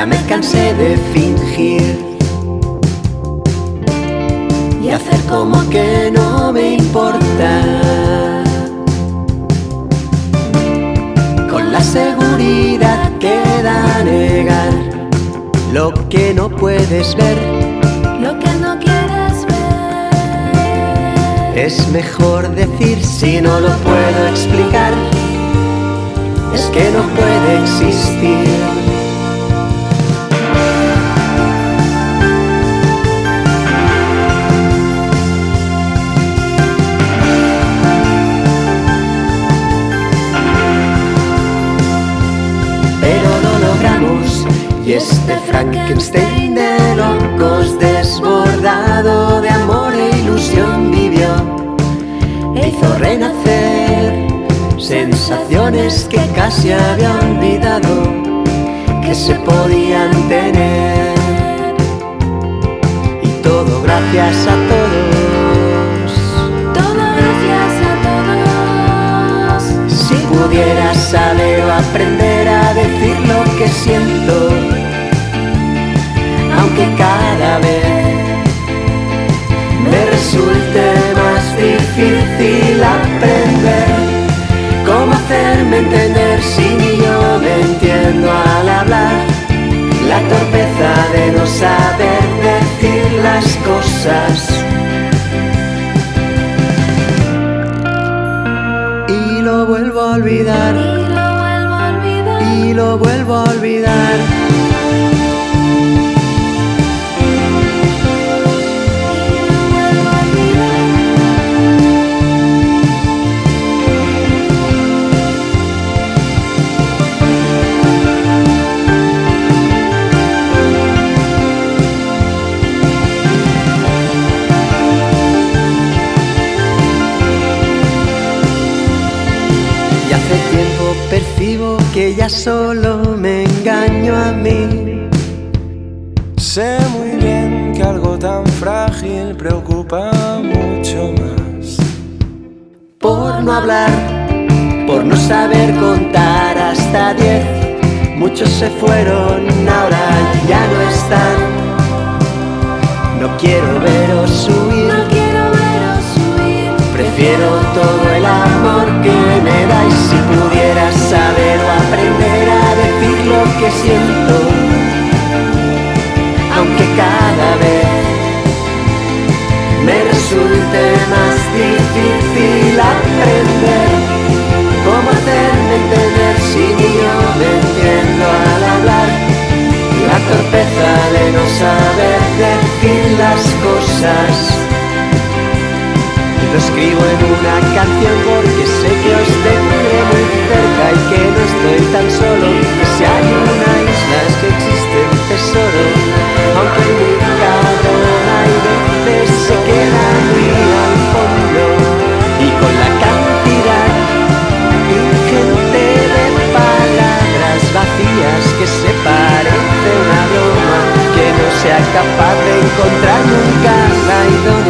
Ya me cansé de fingir y hacer como que no me importa. Con la seguridad que da negar lo que no puedes ver, lo que no quieres ver. Es mejor decir si no lo puedo explicar, es que no puede existir. Este Frankenstein de locos desbordado de amor e ilusión vivió e hizo renacer sensaciones que casi había olvidado que se podían tener. Y todo gracias a todos. Todo gracias a todos. Si pudiera saber o aprender aunque cada vez me resulte más difícil aprender cómo hacerme entender si ni yo me entiendo al hablar. La torpeza de no saber decir las cosas. Y lo vuelvo a olvidar. Y lo vuelvo a olvidar. Y lo vuelvo a olvidar. Solo me engaño a mí. Sé muy bien que algo tan frágil preocupa mucho más. Por no hablar, por no saber contar hasta diez, muchos se fueron, ahora ya no están. No quiero veros subir, no quiero veros subir. Prefiero todo el amor que me dais si pudieras saber decir las cosas. Lo escribo en una canción porque sé que os tendré muy cerca y que no estoy tan solo sea capaz de encontrar nunca la.